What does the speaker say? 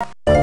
you